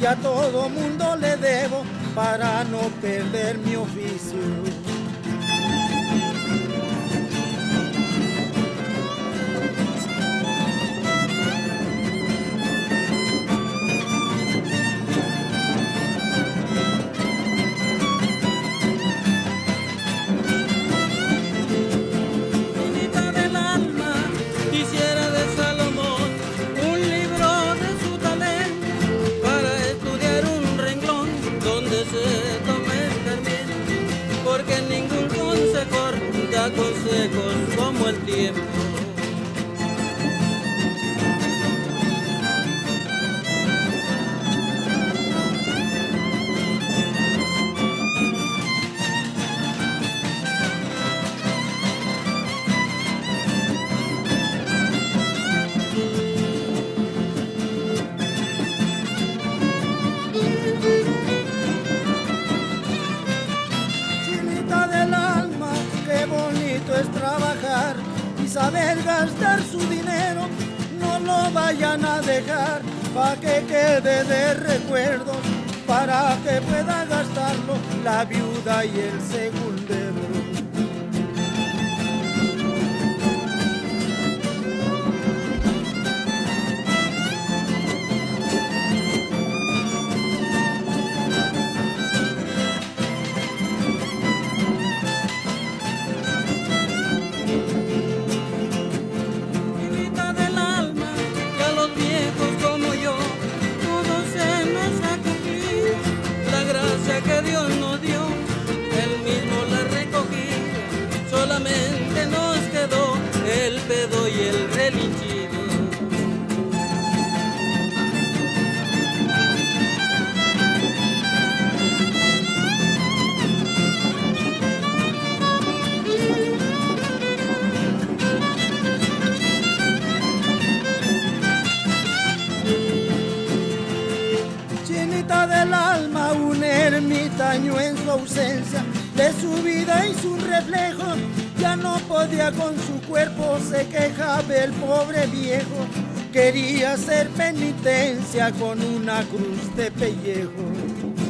y a todo mundo le debo para no perder mi oficio. Consejos como el tiempo. Saber gastar su dinero, no lo vayan a dejar para que quede de recuerdo, para que pueda gastarlo la viuda y el segundero. En su ausencia de su vida y su reflejo. Ya no podía con su cuerpo, se quejaba el pobre viejo. Quería hacer penitencia con una cruz de pellejo.